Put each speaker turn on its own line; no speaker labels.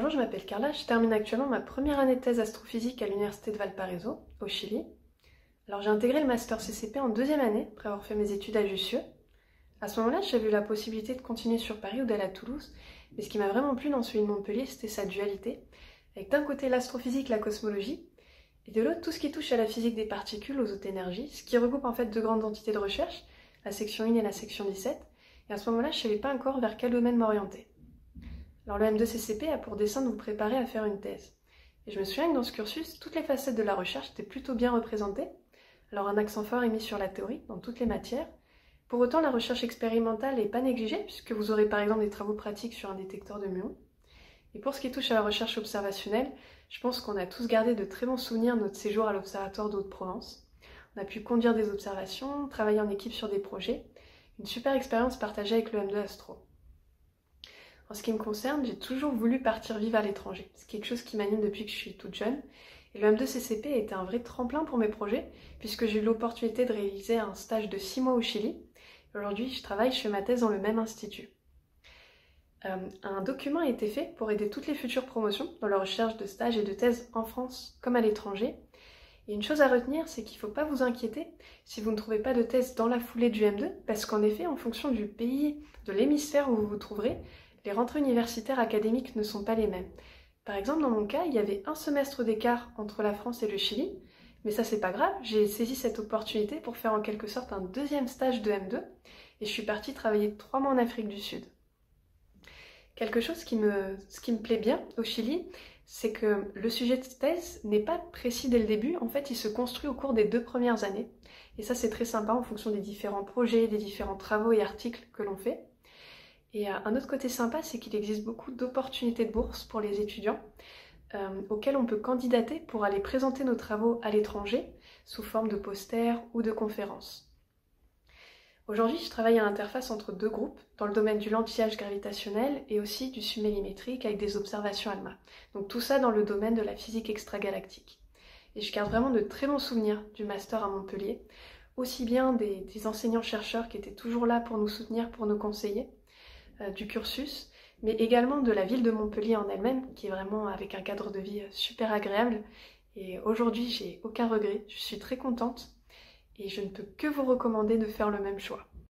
Bonjour, je m'appelle Carla, je termine actuellement ma première année de thèse astrophysique à l'université de Valparaiso, au Chili. Alors j'ai intégré le master CCP en deuxième année, après avoir fait mes études à Jussieu. À ce moment-là, j'avais eu la possibilité de continuer sur Paris ou d'aller à Toulouse, mais ce qui m'a vraiment plu dans celui de Montpellier, c'était sa dualité, avec d'un côté l'astrophysique, la cosmologie, et de l'autre tout ce qui touche à la physique des particules, aux hautes énergies, ce qui regroupe en fait deux grandes entités de recherche, la section 1 et la section 17, et à ce moment-là, je ne savais pas encore vers quel domaine m'orienter. Alors le M2CCP a pour dessein de vous préparer à faire une thèse. Et je me souviens que dans ce cursus, toutes les facettes de la recherche étaient plutôt bien représentées. Alors un accent fort est mis sur la théorie dans toutes les matières. Pour autant, la recherche expérimentale n'est pas négligée, puisque vous aurez par exemple des travaux pratiques sur un détecteur de muons. Et pour ce qui touche à la recherche observationnelle, je pense qu'on a tous gardé de très bons souvenirs de notre séjour à l'Observatoire d'Haute-Provence. On a pu conduire des observations, travailler en équipe sur des projets, une super expérience partagée avec le M2 Astro. En ce qui me concerne, j'ai toujours voulu partir vivre à l'étranger. C'est quelque chose qui m'anime depuis que je suis toute jeune. Et le M2CCP a été un vrai tremplin pour mes projets, puisque j'ai eu l'opportunité de réaliser un stage de 6 mois au Chili. Aujourd'hui, je travaille, je fais ma thèse dans le même institut. Euh, un document a été fait pour aider toutes les futures promotions dans la recherche de stages et de thèses en France comme à l'étranger. Et une chose à retenir, c'est qu'il ne faut pas vous inquiéter si vous ne trouvez pas de thèse dans la foulée du M2, parce qu'en effet, en fonction du pays, de l'hémisphère où vous vous trouverez, les rentrées universitaires académiques ne sont pas les mêmes. Par exemple, dans mon cas, il y avait un semestre d'écart entre la France et le Chili, mais ça c'est pas grave, j'ai saisi cette opportunité pour faire en quelque sorte un deuxième stage de M2 et je suis partie travailler trois mois en Afrique du Sud. Quelque chose qui me, ce qui me plaît bien au Chili, c'est que le sujet de thèse n'est pas précis dès le début, en fait il se construit au cours des deux premières années. Et ça c'est très sympa en fonction des différents projets, des différents travaux et articles que l'on fait. Et euh, un autre côté sympa, c'est qu'il existe beaucoup d'opportunités de bourse pour les étudiants euh, auxquelles on peut candidater pour aller présenter nos travaux à l'étranger sous forme de posters ou de conférences. Aujourd'hui, je travaille à l'interface entre deux groupes, dans le domaine du lentillage gravitationnel et aussi du submillimétrique avec des observations ALMA. Donc tout ça dans le domaine de la physique extragalactique. Et je garde vraiment de très bons souvenirs du master à Montpellier, aussi bien des, enseignants-chercheurs qui étaient toujours là pour nous soutenir, pour nous conseiller, du cursus, mais également de la ville de Montpellier en elle-même, qui est vraiment avec un cadre de vie euh, super agréable. Et aujourd'hui, j'ai aucun regret, je suis très contente et je ne peux que vous recommander de faire le même choix.